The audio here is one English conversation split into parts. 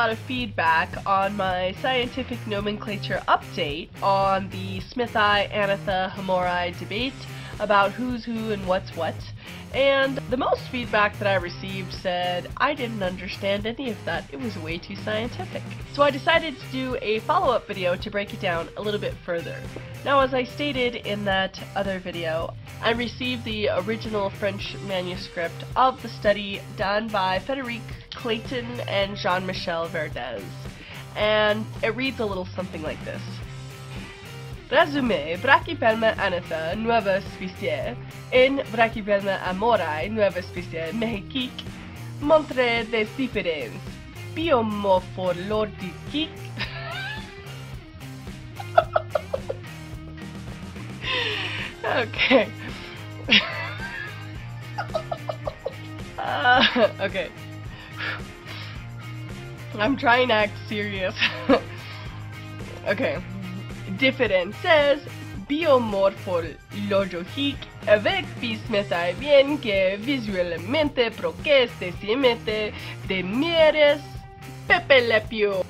lot of feedback on my scientific nomenclature update on the Smithi Annitha Hamorii debate about who's who and what's what. And the most feedback that I received said I didn't understand any of that. It was way too scientific. So I decided to do a follow-up video to break it down a little bit further. Now as I stated in that other video, I received the original French manuscript of the study done by Frederic Clayton and Jean-Michel Verdez. And it reads a little something like this. Resume, Brachypelma annitha, nueva specie, en Brachypelma hamorii, nueva specie mexique, montre des différences biomorphologiques. okay. Uh, okay. I'm trying to act serious. okay différences biomorphologiques avec B. smithi bien que visualmente proqueste simete de mieres pepe pepelepio.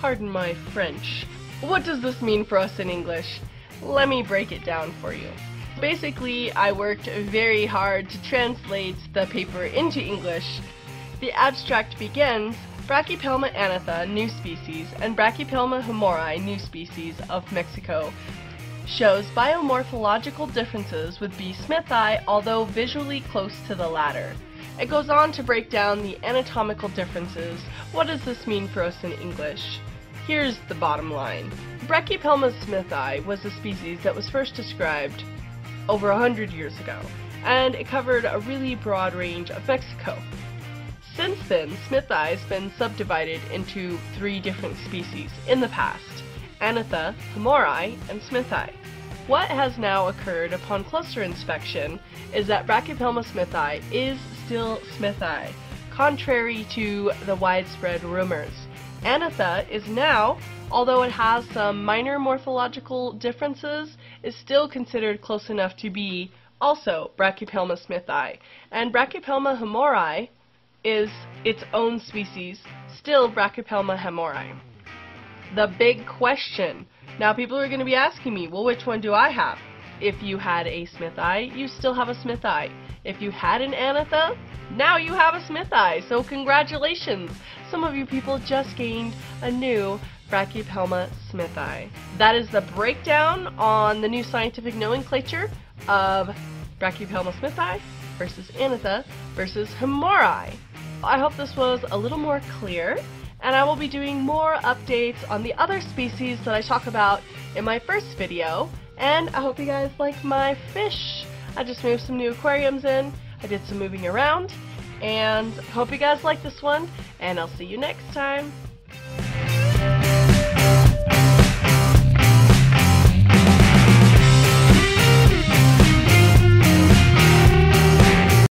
Pardon my French. What does this mean for us in English? Let me break it down for you. Basically, I worked very hard to translate the paper into English. The abstract begins Brachypelma annitha, new species, and Brachypelma hamorii, new species, of Mexico, shows biomorphological differences with B. smithi, although visually close to the latter. It goes on to break down the anatomical differences. What does this mean for us in English? Here's the bottom line. Brachypelma smithi was a species that was first described over a hundred years ago, and it covered a really broad range of Mexico. Since then, Smithi has been subdivided into three different species in the past, Annitha, Hamorii, and Smithi. What has now occurred upon closer inspection is that Brachypelma smithi is still smithi, contrary to the widespread rumors. Annitha is now, although it has some minor morphological differences, is still considered close enough to be also Brachypelma smithi. And Brachypelma hamorii is its own species, still Brachypelma hamorii. The big question. Now people are going to be asking me, well which one do I have? If you had a smithi, you still have a smithi. If you had an annitha, now you have a smithi. So congratulations! Some of you people just gained a new Brachypelma smithi. That is the breakdown on the new scientific nomenclature of Brachypelma smithi versus Annitha versus Hamorii. I hope this was a little more clear, and I will be doing more updates on the other species that I talk about in my first video, and I hope you guys like my fish. I just moved some new aquariums in, I did some moving around, and hope you guys like this one, and I'll see you next time.